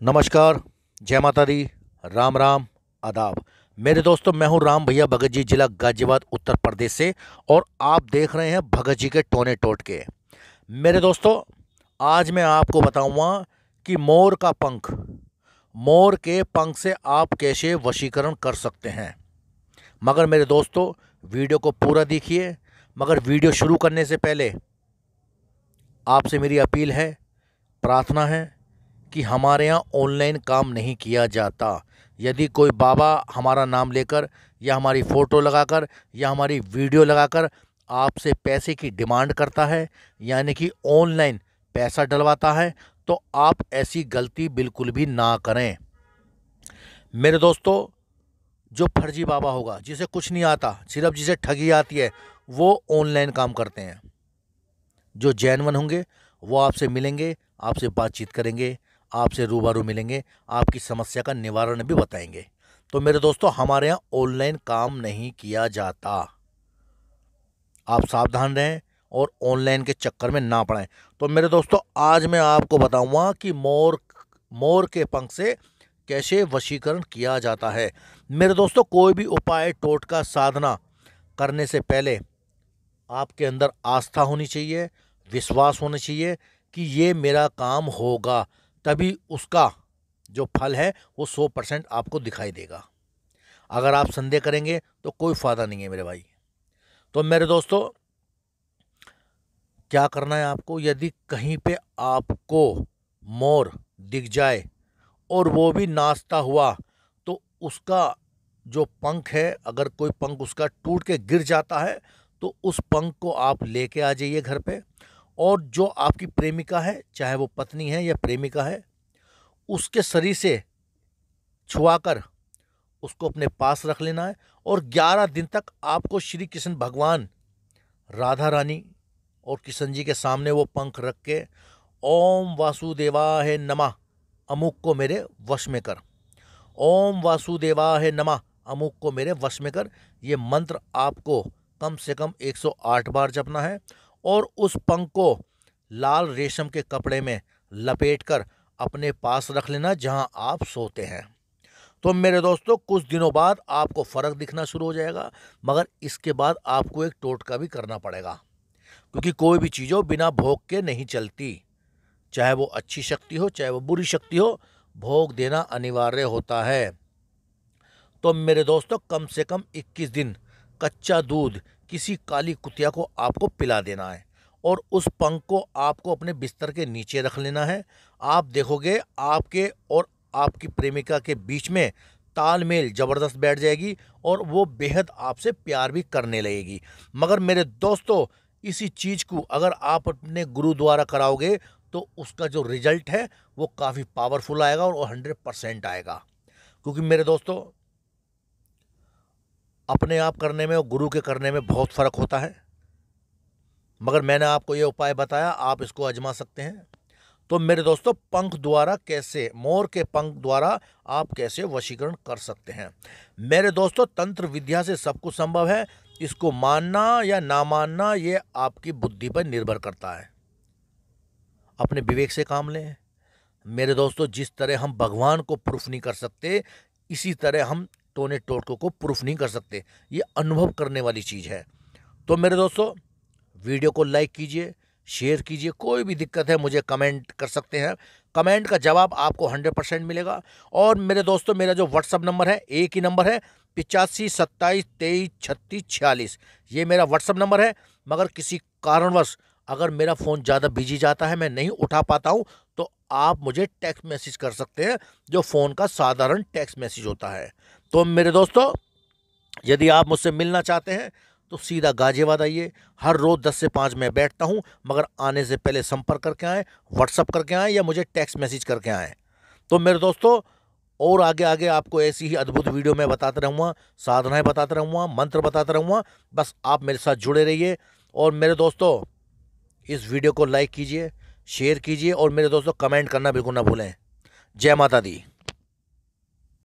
नमस्कार, जय माता दी राम राम, आदाब। मेरे दोस्तों, मैं हूँ राम भैया भगत जी, जिला गाजियाबाद, उत्तर प्रदेश से, और आप देख रहे हैं भगत जी के टोने टोटके मेरे दोस्तों, आज मैं आपको बताऊँगा कि मोर का पंख, मोर के पंख से आप कैसे वशीकरण कर सकते हैं। मगर मेरे दोस्तों, वीडियो को पूरा देखिए। मगर वीडियो शुरू करने से पहले, आपसे मेरी अपील है, प्रार्थना है कि हमारे यहाँ ऑनलाइन काम नहीं किया जाता। यदि कोई बाबा हमारा नाम लेकर या हमारी फ़ोटो लगाकर या हमारी वीडियो लगाकर आपसे पैसे की डिमांड करता है, यानी कि ऑनलाइन पैसा डलवाता है तो आप ऐसी गलती बिल्कुल भी ना करें। मेरे दोस्तों, जो फर्जी बाबा होगा, जिसे कुछ नहीं आता, सिर्फ़ जिसे ठगी आती है, वो ऑनलाइन काम करते हैं। जो जैनवन होंगे, वो आपसे मिलेंगे, आपसे बातचीत करेंगे आपसे रूबरू मिलेंगे, आपकी समस्या का निवारण भी बताएँगे। तो मेरे दोस्तों, हमारे यहाँ ऑनलाइन काम नहीं किया जाता। आप सावधान रहें और ऑनलाइन के चक्कर में ना पड़ें। तो मेरे दोस्तों, आज मैं आपको बताऊँगा कि मोर मोर के पंख से कैसे वशीकरण किया जाता है। मेरे दोस्तों, कोई भी उपाय टोटका साधना करने से पहले आपके अंदर आस्था होनी चाहिए, विश्वास होना चाहिए कि ये मेरा काम होगा। तभी उसका जो फल है, वो सौ परसेंट आपको दिखाई देगा। अगर आप संदेह करेंगे तो कोई फ़ायदा नहीं है मेरे भाई। तो मेरे दोस्तों, क्या करना है आपको? यदि कहीं पे आपको मोर दिख जाए और वो भी नाचता हुआ तो उसका जो पंख है, अगर कोई पंख उसका टूट के गिर जाता है तो उस पंख को आप लेके आ जाइए घर पे। और जो आपकी प्रेमिका है, चाहे वो पत्नी है या प्रेमिका है, उसके शरीर से छुआकर उसको अपने पास रख लेना है और 11 दिन तक आपको श्री कृष्ण भगवान राधा रानी और किशन जी के सामने वो पंख रख के ओम वासुदेवा है नमा अमुक को मेरे वश में कर। ओम वासुदेवा है नमा अमुक को मेरे वश में कर। ये मंत्र आपको कम से कम 108 बार जपना है और उस पंख को लाल रेशम के कपड़े में लपेट कर अपने पास रख लेना जहाँ आप सोते हैं। तो मेरे दोस्तों, कुछ दिनों बाद आपको फ़र्क दिखना शुरू हो जाएगा, मगर इसके बाद आपको एक टोटका भी करना पड़ेगा, क्योंकि कोई भी चीज़ हो बिना भोग के नहीं चलती। चाहे वो अच्छी शक्ति हो, चाहे वो बुरी शक्ति हो, भोग देना अनिवार्य होता है। तो मेरे दोस्तों, कम से कम 21 दिन कच्चा दूध किसी काली कुतिया को आपको पिला देना है और उस पंख को आपको अपने बिस्तर के नीचे रख लेना है। आप देखोगे आपके और आपकी प्रेमिका के बीच में तालमेल ज़बरदस्त बैठ जाएगी और वो बेहद आपसे प्यार भी करने लगेगी। मगर मेरे दोस्तों, इसी चीज़ को अगर आप अपने गुरु द्वारा कराओगे तो उसका जो रिज़ल्ट है, वो काफ़ी पावरफुल आएगा और हंड्रेड परसेंट आएगा। क्योंकि मेरे दोस्तों अपने आप करने में और गुरु के करने में बहुत फ़र्क होता है। मगर मैंने आपको ये उपाय बताया, आप इसको आजमा सकते हैं। तो मेरे दोस्तों, पंख द्वारा कैसे, मोर के पंख द्वारा आप कैसे वशीकरण कर सकते हैं? मेरे दोस्तों, तंत्र विद्या से सब कुछ संभव है। इसको मानना या ना मानना, ये आपकी बुद्धि पर निर्भर करता है। अपने विवेक से काम लें। मेरे दोस्तों, जिस तरह हम भगवान को प्रूफ नहीं कर सकते, इसी तरह हम टोने टोटकों को प्रूफ नहीं कर सकते। ये अनुभव करने वाली चीज़ है। तो मेरे दोस्तों, वीडियो को लाइक कीजिए, शेयर कीजिए, कोई भी दिक्कत है मुझे कमेंट कर सकते हैं। कमेंट का जवाब आपको हंड्रेड परसेंट मिलेगा। और मेरे दोस्तों, मेरा जो व्हाट्सअप नंबर है, एक ही नंबर है, पिचासी सत्ताईस तेईस छत्तीस छियालीस। ये मेरा व्हाट्सअप नंबर है, मगर किसी कारणवश अगर मेरा फ़ोन ज़्यादा बिज़ी जाता है, मैं नहीं उठा पाता हूँ तो आप मुझे टेक्स्ट मैसेज कर सकते हैं, जो फ़ोन का साधारण टेक्स्ट मैसेज होता है। तो मेरे दोस्तों, यदि आप मुझसे मिलना चाहते हैं तो सीधा गाजियाबाद आइए। हर रोज़ दस से पाँच मैं बैठता हूँ, मगर आने से पहले संपर्क करके आएँ व्हाट्सअप करके आएँ या मुझे टेक्स्ट मैसेज करके आएँ। तो मेरे दोस्तों, और आगे आगे आपको ऐसी ही अद्भुत वीडियो मैं बताता रहूँगा, साधनाएँ बताता रहूँगा, मंत्र बताता रहूँगा। बस आप मेरे साथ जुड़े रहिए और मेरे दोस्तों, इस वीडियो को लाइक कीजिए शेयर कीजिए और मेरे दोस्तों कमेंट करना बिल्कुल ना भूलें। जय माता दी।